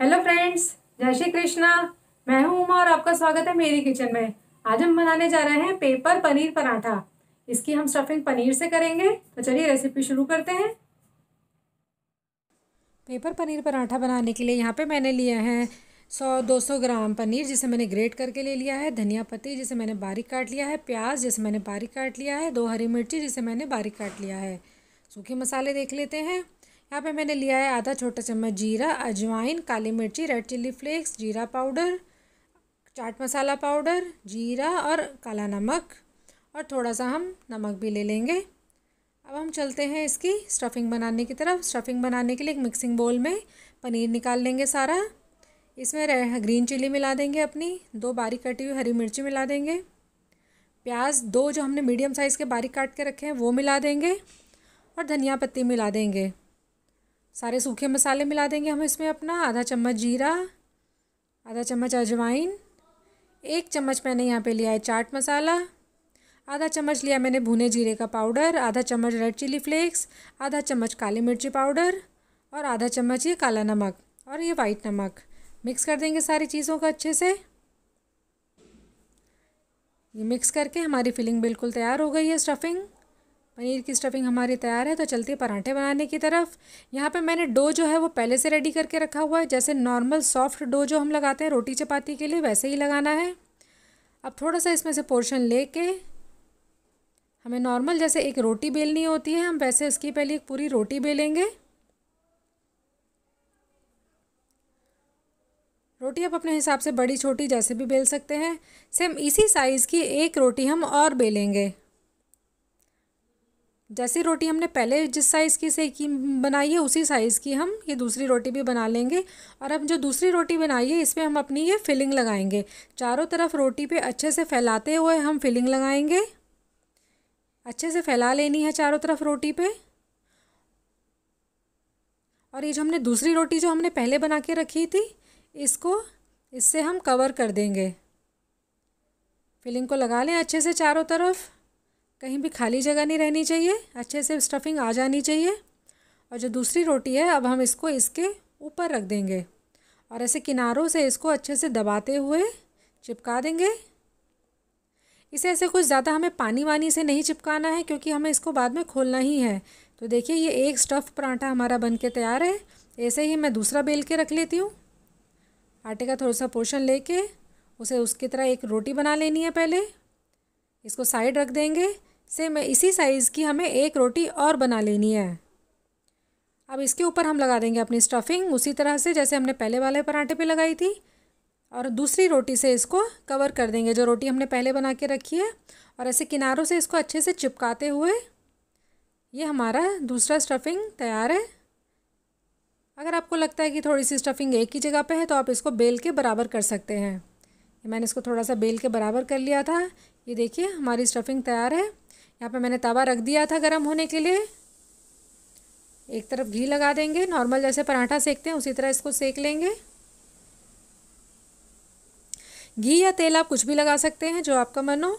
Hello friends जय श्री कृष्णा। मैं हूँ उमा और आपका स्वागत है मेरी किचन में। आज हम बनाने जा रहे हैं पेपर पनीर पराठा। इसकी हम स्टफिंग पनीर से करेंगे। तो चलिए रेसिपी शुरू करते हैं। पेपर पनीर पराठा बनाने के लिए यहाँ पे मैंने लिया है सौ, दो सौ ग्राम पनीर, जिसे मैंने ग्रेट करके ले लिया है। धनिया पत्ती, जिसे मैंने बारीक काट लिया है। प्याज, जिसे मैंने बारीक काट लिया है। दो हरी मिर्ची, जिसे मैंने बारीक काट लिया है। सूखे मसाले देख लेते हैं। यहाँ पे मैंने लिया है आधा छोटा चम्मच जीरा, अजवाइन, काली मिर्ची, रेड चिल्ली फ्लेक्स, जीरा पाउडर, चाट मसाला पाउडर, जीरा और काला नमक। और थोड़ा सा हम नमक भी ले लेंगे। अब हम चलते हैं इसकी स्टफिंग बनाने की तरफ़। स्टफिंग बनाने के लिए एक मिक्सिंग बोल में पनीर निकाल लेंगे सारा। इसमें ग्रीन चिल्ली मिला देंगे अपनी, दो बारीक कटी हुई हरी मिर्ची मिला देंगे। प्याज, दो जो हमने मीडियम साइज़ के बारीक काट के रखे हैं, वो मिला देंगे। और धनिया पत्ती मिला देंगे। सारे सूखे मसाले मिला देंगे हम इसमें अपना, आधा चम्मच जीरा, आधा चम्मच अजवाइन, एक चम्मच मैंने यहाँ पे लिया है चाट मसाला, आधा चम्मच लिया मैंने भुने जीरे का पाउडर, आधा चम्मच रेड चिली फ्लेक्स, आधा चम्मच काली मिर्ची पाउडर और आधा चम्मच ये काला नमक और ये वाइट नमक। मिक्स कर देंगे सारी चीज़ों को अच्छे से। ये मिक्स करके हमारी फिलिंग बिल्कुल तैयार हो गई है स्टफिंग। पनीर की स्टफिंग हमारी तैयार है तो चलती है पराठे बनाने की तरफ़। यहाँ पे मैंने डो जो है वो पहले से रेडी करके रखा हुआ है। जैसे नॉर्मल सॉफ्ट डो जो हम लगाते हैं रोटी चपाती के लिए, वैसे ही लगाना है। अब थोड़ा सा इसमें से पोर्शन ले लेके हमें नॉर्मल जैसे एक रोटी बेलनी होती है, हम वैसे इसकी पहले एक पूरी रोटी बेलेंगे। रोटी आप अपने हिसाब से बड़ी छोटी जैसे भी बेल सकते हैं। सेम इसी साइज़ की एक रोटी हम और बेलेंगे। जैसी रोटी हमने पहले जिस साइज़ की सेकी बनाई है, उसी साइज़ की हम ये दूसरी रोटी भी बना लेंगे। और अब जो दूसरी रोटी बनाई है, इसमें हम अपनी ये फिलिंग लगाएँगे। चारों तरफ़ रोटी पे अच्छे से फैलाते हुए हम फिलिंग लगाएँगे। अच्छे से फैला लेनी है चारों तरफ़ रोटी पे। और ये जो हमने दूसरी रोटी जो हमने पहले बना के रखी थी, इसको, इससे हम कवर कर देंगे। फिलिंग को लगा लें अच्छे से चारों तरफ़। कहीं भी खाली जगह नहीं रहनी चाहिए, अच्छे से स्टफिंग आ जानी चाहिए। और जो दूसरी रोटी है, अब हम इसको इसके ऊपर रख देंगे। और ऐसे किनारों से इसको अच्छे से दबाते हुए चिपका देंगे। इसे ऐसे कुछ ज़्यादा हमें पानी वानी से नहीं चिपकाना है, क्योंकि हमें इसको बाद में खोलना ही है। तो देखिए, ये एक स्टफ़ पराठा हमारा बन के तैयार है। ऐसे ही मैं दूसरा बेल के रख लेती हूँ। आटे का थोड़ा सा पोर्शन लेके उसे उसकी तरह एक रोटी बना लेनी है पहले। इसको साइड रख देंगे। सेम इसी साइज़ की हमें एक रोटी और बना लेनी है। अब इसके ऊपर हम लगा देंगे अपनी स्टफिंग उसी तरह से जैसे हमने पहले वाले पराठे पे लगाई थी। और दूसरी रोटी से इसको कवर कर देंगे, जो रोटी हमने पहले बना के रखी है। और ऐसे किनारों से इसको अच्छे से चिपकाते हुए ये हमारा दूसरा स्टफिंग तैयार है। अगर आपको लगता है कि थोड़ी सी स्टफिंग एक ही जगह पे है तो आप इसको बेल के बराबर कर सकते हैं। मैंने इसको थोड़ा सा बेल के बराबर कर लिया था। ये देखिए, हमारी स्टफिंग तैयार है। यहाँ पे मैंने तवा रख दिया था गर्म होने के लिए। एक तरफ़ घी लगा देंगे, नॉर्मल जैसे पराठा सेकते हैं, उसी तरह इसको सेक लेंगे। घी या तेल आप कुछ भी लगा सकते हैं, जो आपका मन हो।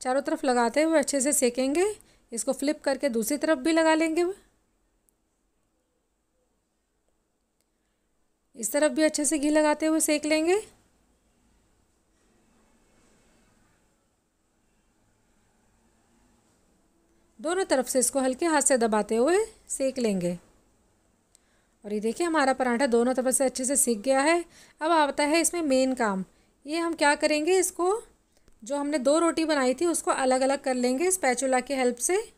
चारों तरफ़ लगाते हुए अच्छे से सेकेंगे। इसको फ्लिप करके दूसरी तरफ़ भी लगा लेंगे। इस तरफ़ भी अच्छे से घी लगाते हुए सेक लेंगे। दोनों तरफ़ से इसको हल्के हाथ से दबाते हुए सेक लेंगे। और ये देखिए, हमारा पराठा दोनों तरफ़ से अच्छे से सीख गया है। अब आता है इसमें मेन काम। ये हम क्या करेंगे, इसको जो हमने दो रोटी बनाई थी, उसको अलग अलग कर लेंगे इस स्पैचुला की हेल्प से।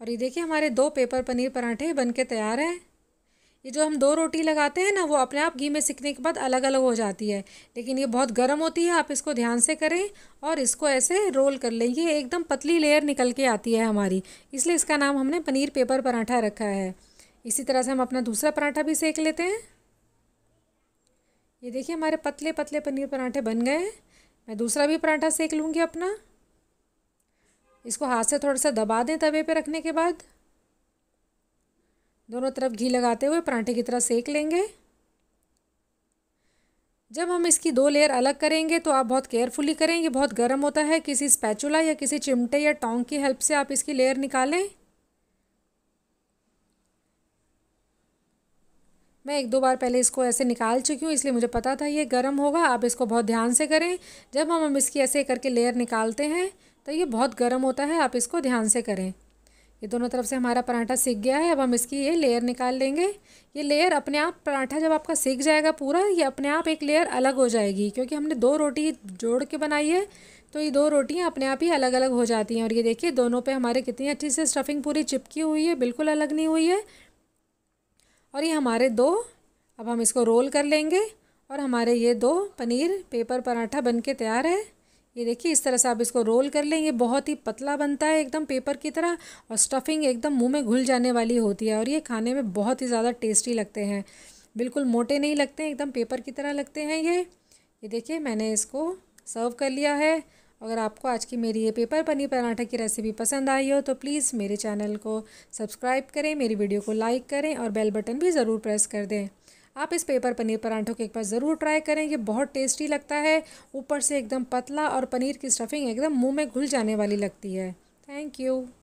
और ये देखिए, हमारे दो पेपर पनीर पराठे बन के तैयार हैं। ये जो हम दो रोटी लगाते हैं ना, वो अपने आप घी में सीखने के बाद अलग अलग हो जाती है। लेकिन ये बहुत गर्म होती है, आप इसको ध्यान से करें और इसको ऐसे रोल कर लें। ये एकदम पतली लेयर निकल के आती है हमारी, इसलिए इसका नाम हमने पनीर पेपर पराठा रखा है। इसी तरह से हम अपना दूसरा पराठा भी सेक लेते हैं। ये देखिए, हमारे पतले पतले पनीर पराठे बन गए हैं। मैं दूसरा भी पराठा सेक लूँगी अपना। इसको हाथ से थोड़ा सा दबा दें तवे पे रखने के बाद। दोनों तरफ़ घी लगाते हुए पराठे की तरह सेक लेंगे। जब हम इसकी दो लेयर अलग करेंगे तो आप बहुत केयरफुली करें ये बहुत गर्म होता है, किसी स्पैचुला या किसी चिमटे या टोंग की हेल्प से आप इसकी लेयर निकालें। मैं एक दो बार पहले इसको ऐसे निकाल चुकी हूँ, इसलिए मुझे पता था ये गर्म होगा, आप इसको बहुत ध्यान से करें। जब हम हम इसकी ऐसे करके लेयर निकालते हैं तो ये बहुत गर्म होता है, आप इसको ध्यान से करें। ये दोनों तरफ़ से हमारा पराठा सीख गया है, अब हम इसकी ये लेयर निकाल लेंगे। ये लेयर अपने आप पराठा जब आपका सीख जाएगा पूरा, ये अपने आप एक लेयर अलग हो जाएगी, क्योंकि हमने दो रोटी जोड़ के बनाई है तो ये दो रोटियाँ अपने आप ही अलग अलग हो जाती हैं। और ये देखिए, दोनों पे हमारे कितनी अच्छी से स्टफिंग पूरी चिपकी हुई है, बिल्कुल अलग नहीं हुई है। और ये हमारे दो, अब हम इसको रोल कर लेंगे, और हमारे ये दो पनीर पेपर पराठा बन के तैयार है। ये देखिए, इस तरह से आप इसको रोल कर लें। ये बहुत ही पतला बनता है एकदम पेपर की तरह और स्टफिंग एकदम मुँह में घुल जाने वाली होती है और ये खाने में बहुत ही ज़्यादा टेस्टी लगते हैं। बिल्कुल मोटे नहीं लगते हैं एकदम पेपर की तरह लगते हैं ये। ये देखिए, मैंने इसको सर्व कर लिया है। अगर आपको आज की मेरी ये पेपर पनीर पराठा की रेसिपी पसंद आई हो तो प्लीज़ मेरे चैनल को सब्सक्राइब करें, मेरी वीडियो को लाइक करें और बेल बटन भी ज़रूर प्रेस कर दें। आप इस पेपर पनीर परांठों को एक बार ज़रूर ट्राई करें। ये बहुत टेस्टी लगता है। ऊपर से एकदम पतला और पनीर की स्टफिंग एकदम मुँह में घुल जाने वाली लगती है। Thank you.